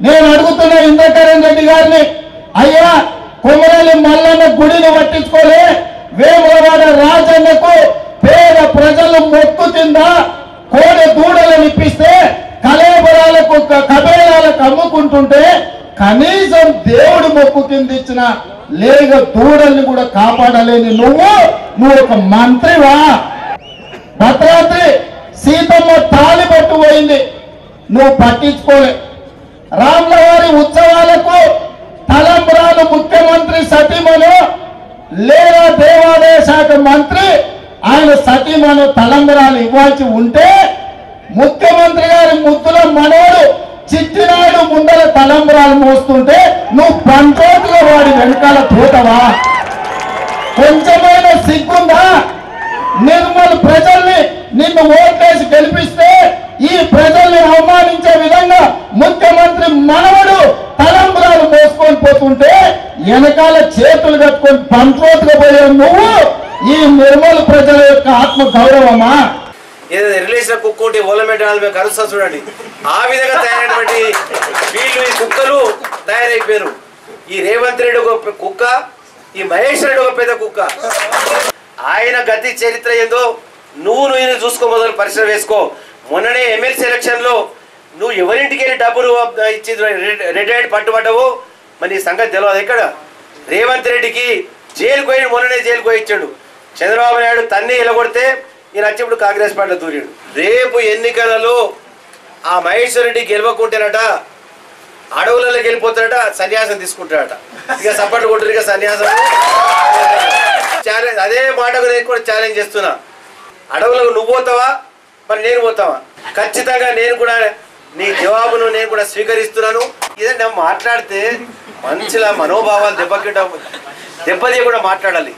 నేను అడుగుతున్న ఇంద్రకరణ్ రెడ్డి గారిని అయ్యా కొమరలి మల్లన్న గుడిని పట్టించుకోలే. వేములవాడ రాజన్నకు పేద ప్రజలు మొక్కు తిందా? కోడి దూడలను ఇప్పిస్తే కలేబరాలకు కబేరాలకు అమ్ముకుంటుంటే కనీసం దేవుడు మొక్కు కింద ఇచ్చిన లేక దూడల్ని కూడా కాపాడలేని నువ్వు నువ్వు ఒక మంత్రివా? భద్రాద్రి సీతమ్మ తాలి పట్టుపోయింది నువ్వు పట్టించుకోలే. రాములవారి ఉత్సవాలకు తలంబరాలు ముఖ్యమంత్రి సతీమను లేదా దేవాదాయ శాఖ మంత్రి ఆయన సతీమను తలంబరాలు ఇవ్వాల్సి ఉంటే ముఖ్యమంత్రి గారి ముద్దుల మనోడు చిట్టినాయుడు ముందర తలంబ్రాలు మోస్తుంటే నువ్వు పంచోతుగా వాడి వెనకాల తోటవా కొంచెమైన సిగ్గుందా? నిర్మల్ ప్రజల్ని నిన్ను ఓట్లేసి గెలిపిస్తే ఈ ప్రజల్ని అవమానించే విధంగా ముఖ్యమంత్రి మనవడు తలంబరాలు మోసుకొని పోతుంటే వెనకాల చేతులు కట్టుకొని పంట్రోతుగా పోయే నువ్వు. ఈ నిర్మల్ ప్రజల యొక్క ఆత్మ గౌరవమా? ఏదైనా రిలేషన్ కుక్క ఉంటే మేము కరుస్తా చూడండి. ఆ విధంగా తయారైనటువంటి వీళ్ళు ఈ కుక్కలు తయారైపోయారు. ఈ రేవంత్ రెడ్డి ఒక కుక్క ఈ మహేష్ రెడ్డి ఒక పెద్ద కుక్క. ఆయన గతి చరిత్ర ఏందో నువ్వు నువ్వు చూసుకో మొదలు పరిశ్రమ వేసుకో. మొన్ననే ఎమ్మెల్సీ ఎలక్షన్లో నువ్వు ఎవరింటికి వెళ్ళి డబ్బులు ఇచ్చి రిటైర్డ్ హ్యాండ్ పట్టుబడ్డవు? మరి ఈ సంగతి తెలియదు ఎక్కడ? రేవంత్ రెడ్డికి జైలుకు పోయి మొన్ననే జైలుకు పోయి ఇచ్చాడు. చంద్రబాబు నాయుడు తన్నే ఇలగొడితే ఈయన వచ్చినప్పుడు కాంగ్రెస్ పార్టీలో దూరాడు. రేపు ఎన్నికలలో ఆ మహేశ్వర రెడ్డి గెలవకుంటేనట అడవులలో వెళ్ళిపోతాడట సన్యాసం తీసుకుంటాడట ఇక సపోర్ట్ కొట్టురు ఇక సన్యాసం. ఛాలెంజ్ అదే మాటకు నేను కూడా ఛాలెంజ్ చేస్తున్నా. అడవులకు నువ్వు పోతావా? మరి నేను పోతావా? ఖచ్చితంగా నేను కూడా నీ జవాబును నేను కూడా స్వీకరిస్తున్నాను. ఇదంటే మాట్లాడితే మనుషుల మనోభావాలు దెబ్బకి దెబ్బతీ కూడా మాట్లాడాలి.